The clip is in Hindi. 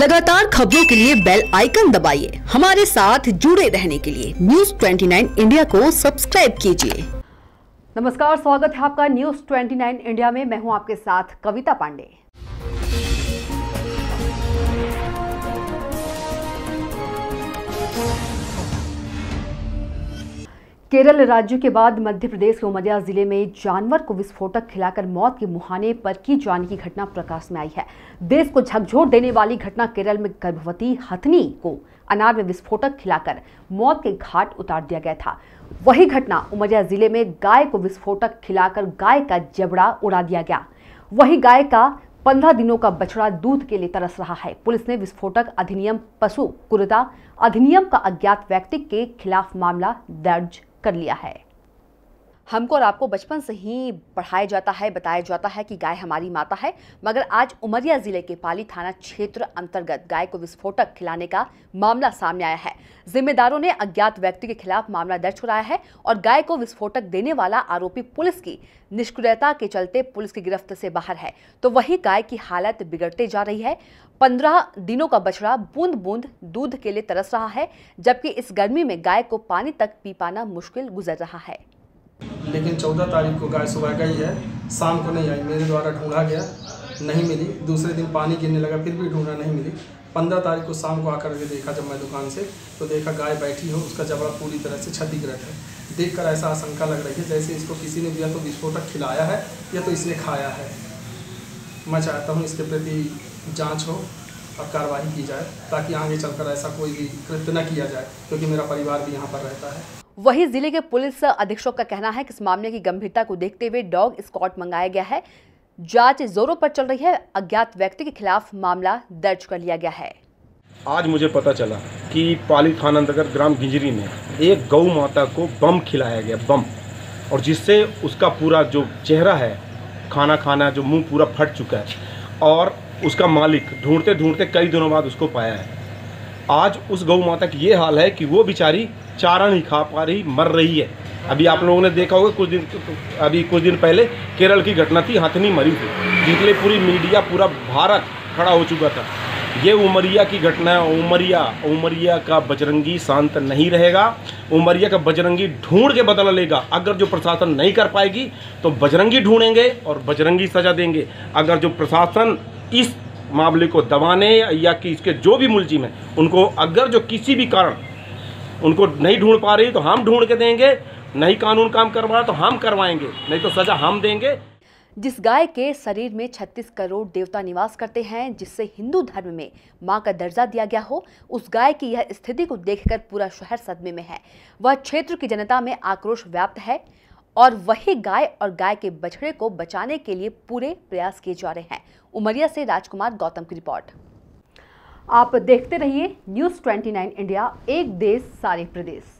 लगातार खबरों के लिए बेल आइकन दबाइए। हमारे साथ जुड़े रहने के लिए न्यूज़ 29 इंडिया को सब्सक्राइब कीजिए। नमस्कार, स्वागत है आपका न्यूज़ 29 इंडिया में। मैं हूँ आपके साथ कविता पांडे। केरल राज्य के बाद मध्य प्रदेश के उमरिया ज़िले में जानवर को विस्फोटक खिलाकर मौत के मुहाने पर की जाने की घटना प्रकाश में आई है। देश को झकझोर देने वाली घटना केरल में गर्भवती हथनी को अनार में विस्फोटक खिलाकर मौत के घाट उतार दिया गया था। वही घटना उमरिया ज़िले में गाय को विस्फोटक खिलाकर गाय का जबड़ा उड़ा दिया गया। वही गाय का पंद्रह दिनों का बछड़ा दूध के लिए तरस रहा है। पुलिस ने विस्फोटक अधिनियम, पशु कुरता अधिनियम का अज्ञात व्यक्ति के खिलाफ मामला दर्ज कर लिया है। हमको और आपको बचपन से ही पढ़ाया जाता है, बताया जाता है कि गाय हमारी माता है। मगर आज उमरिया ज़िले के पाली थाना क्षेत्र अंतर्गत गाय को विस्फोटक खिलाने का मामला सामने आया है। जिम्मेदारों ने अज्ञात व्यक्ति के खिलाफ मामला दर्ज कराया है और गाय को विस्फोटक देने वाला आरोपी पुलिस की निष्क्रियता के चलते पुलिस की गिरफ्त से बाहर है। तो वही गाय की हालत बिगड़ते जा रही है। पंद्रह दिनों का बछड़ा बूंद बूंद दूध के लिए तरस रहा है, जबकि इस गर्मी में गाय को पानी तक पी पाना मुश्किल गुजर रहा है। लेकिन चौदह तारीख को गाय सुबह गई है शाम को नहीं आई। मेरे द्वारा ढूंढा गया। नहीं मिली। दूसरे दिन पानी गिरने लगा, फिर भी ढूंढा नहीं मिली। पंद्रह तारीख को शाम को आकर के देखा जब मैं दुकान से तो देखा गाय बैठी हो, उसका जबड़ा पूरी तरह से क्षतिग्रस्त है। देखकर ऐसा आशंका लग रही है जैसे इसको किसी ने या तो विस्फोटक खिलाया है या तो इसने खाया है। मैं चाहता हूँ इसके प्रति जाँच हो और कार्रवाई की जाए, ताकि आगे चलकर ऐसा कोई भी कृत्य न किया जाए, क्योंकि मेरा परिवार भी यहाँ पर रहता है। वही ज़िले के पुलिस अधीक्षक का कहना है कि इस मामले की गंभीरता को देखते हुए डॉग स्क्वाड मंगाया गया है। जाँच जोरों पर चल रही है। अज्ञात व्यक्ति के खिलाफ मामला दर्ज कर लिया गया है। आज मुझे पता चला कि पाली थाना अंतर्गत ग्राम गिंजरी में एक गौ माता को बम खिलाया गया, बम। और जिससे उसका पूरा जो चेहरा है, खाना खाना, जो मुँह पूरा फट चुका है और उसका मालिक ढूंढते ढूंढते कई दिनों बाद उसको पाया है। आज उस गौ माता की ये हाल है कि वो बेचारी चारा नहीं खा पा रही, मर रही है। अभी आप लोगों ने देखा होगा, कुछ दिन, अभी कुछ दिन पहले केरल की घटना थी, हथनी मरी थी जिसके पूरी मीडिया, पूरा भारत खड़ा हो चुका था। ये उमरिया की घटना है। उमरिया उमरिया का बजरंगी शांत नहीं रहेगा। उमरिया का बजरंगी ढूंढ के बदला लेगा। अगर जो प्रशासन नहीं कर पाएगी तो बजरंगी ढूंढेंगे और बजरंगी सजा देंगे। अगर जो प्रशासन इस मामले को दबाने या कि इसके जो भी मुलजिम हैं, उनको अगर जो किसी भी कारण उनको नहीं ढूंढ पा रही तो हम ढूंढ के देंगे। नहीं कानून काम करवा रहा तो हम करवाएँगे। नहीं तो सजा हम देंगे। जिस गाय के शरीर में 36 करोड़ देवता निवास करते हैं, जिससे हिंदू धर्म में माँ का दर्जा दिया गया हो, उस गाय की यह स्थिति को देखकर पूरा शहर सदमे में है। वह क्षेत्र की जनता में आक्रोश व्याप्त है और वही गाय और गाय के बछड़े को बचाने के लिए पूरे प्रयास किए जा रहे हैं। उमरिया से राजकुमार गौतम की रिपोर्ट। आप देखते रहिए न्यूज़ 29 इंडिया एक देश सारे प्रदेश।